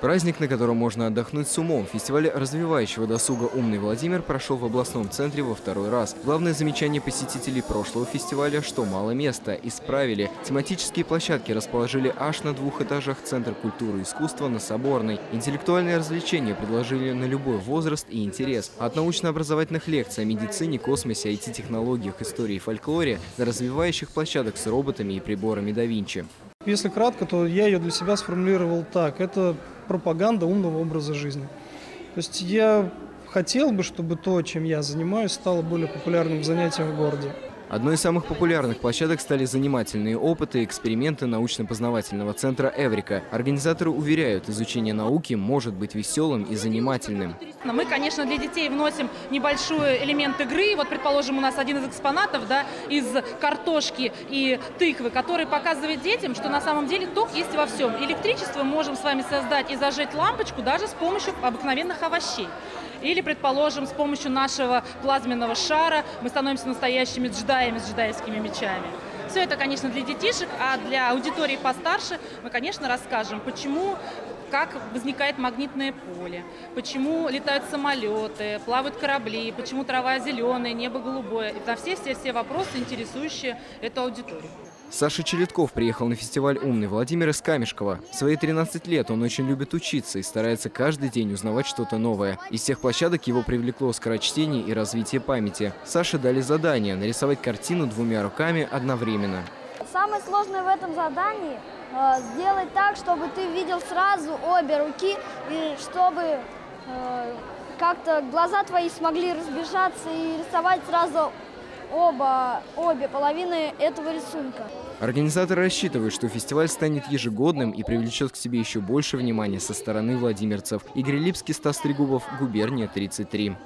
Праздник, на котором можно отдохнуть с умом. Фестиваль развивающего досуга «Умный Владимир» прошел в областном центре во второй раз. Главное замечание посетителей прошлого фестиваля, что мало места, исправили. Тематические площадки расположили аж на двух этажах Центр культуры и искусства на Соборной. Интеллектуальные развлечения предложили на любой возраст и интерес. От научно-образовательных лекций о медицине, космосе, IT-технологиях, истории и фольклоре до развивающих площадок с роботами и приборами да Винчи. Если кратко, то я ее для себя сформулировал так. Это пропаганда умного образа жизни. То есть я хотел бы, чтобы то, чем я занимаюсь, стало более популярным занятием в городе. Одной из самых популярных площадок стали занимательные опыты и эксперименты научно-познавательного центра «Эврика». Организаторы уверяют, изучение науки может быть веселым и занимательным. Мы, конечно, для детей вносим небольшой элемент игры. Вот, предположим, у нас один из экспонатов да, из картошки и тыквы, который показывает детям, что на самом деле ток есть во всем. Электричество мы можем с вами создать и зажечь лампочку даже с помощью обыкновенных овощей. Или, предположим, с помощью нашего плазменного шара мы становимся настоящими джедаями с джедаевскими мечами. Все это, конечно, для детишек, а для аудитории постарше мы, конечно, расскажем, почему как возникает магнитное поле, почему летают самолеты, плавают корабли, почему трава зеленая, небо голубое. Это все-все-все вопросы, интересующие эту аудиторию. Саша Челетков приехал на фестиваль «Умный Владимир» из Камешкова. В свои 13 лет он очень любит учиться и старается каждый день узнавать что-то новое. Из всех площадок его привлекло скорочтение и развитие памяти. Саше дали задание – нарисовать картину двумя руками одновременно. Самое сложное в этом задании сделать так, чтобы ты видел сразу обе руки и чтобы э, как-то глаза твои смогли разбежаться и рисовать сразу оба, обе половины этого рисунка. Организаторы рассчитывают, что фестиваль станет ежегодным и привлечет к себе еще больше внимания со стороны владимирцев. Игорь Липский, Стас Трегубов, Губерния, 33.